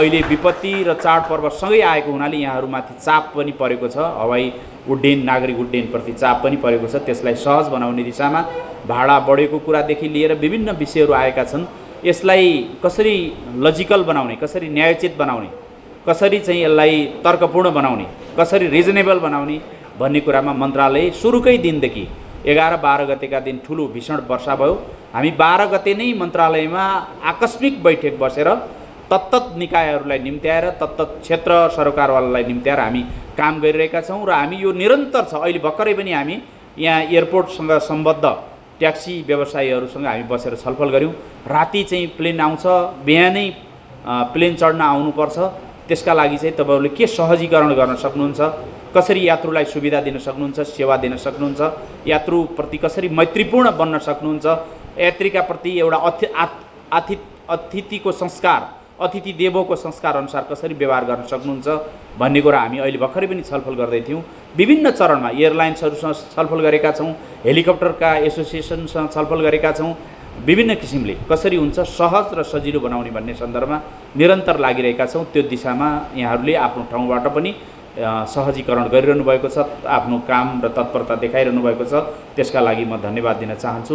अहिले विपत्ति र चाडपर्व सँगै आएको हुनाले यहाँहरूमाथि चाप पनि परेको छ। हवाई उड्डयन नागरिक उड्डयनप्रति चाप पनि परेको छ। त्यसलाई सहज बनाउने दिशामा भाडा बढेको कुरादेखि लिएर विभिन्न विषयहरू आएका छन्। यसलाई कसरी लजिकल बनाउने कसरी न्यायोचित बनाउने कसरी चाहिँ यसलाई तर्कपूर्ण बनाउने कसरी रिजनेबल बनाउने भन्ने कुरामा मन्त्रालय सुरुकै दिनदेखि एघार बाह्र गतेका दिन ठुलो भीषण वर्षा भयो। हामी बाह्र गते नै मन्त्रालयमा आकस्मिक बैठक बसेर तत्तत निकायहरूलाई निम्त्याएर तत्तत क्षेत्र सरकारवालालाई निम्त्याएर हामी काम गरिरहेका छौँ र हामी यो निरन्तर छ। अहिले भर्खरै पनि हामी यहाँ एयरपोर्टसँग सम्बद्ध ट्याक्सी व्यवसायीहरूसँग हामी बसेर छलफल गऱ्यौँ। राति चाहिँ प्लेन आउँछ बिहानै प्लेन चढ्न आउनुपर्छ। त्यसका लागि चाहिँ तपाईँहरूले के सहजीकरण गर्न सक्नुहुन्छ? कसरी यात्रुलाई सुविधा दिन सक्नुहुन्छ सेवा दिन सक्नुहुन्छ? यात्रुप्रति कसरी मैत्रीपूर्ण बन्न सक्नुहुन्छ? यात्रीकाप्रति एउटा अथि आत- आति अतिथिको संस्कार अतिथि देवोको संस्कार अनुसार कसरी व्यवहार गर्न सक्नुहुन्छ भन्ने कुरा हामी अहिले भर्खरै पनि छलफल गर्दै थियौँ। विभिन्न चरणमा एयरलाइन्सहरूसँग छलफल गरेका छौँ हेलिकप्टरका एसोसिएसनसँग छलफल गरेका छौँ। विभिन्न किसिमले कसरी हुन्छ सहज र सजिलो बनाउने भन्ने सन्दर्भमा निरन्तर लागिरहेका छौँ। त्यो दिशामा यहाँहरूले आफ्नो ठाउँबाट पनि सहजीकरण गरिरहनु भएको छ आफ्नो काम र तत्परता देखाइरहनु भएको छ। त्यसका लागि म धन्यवाद दिन चाहन्छु।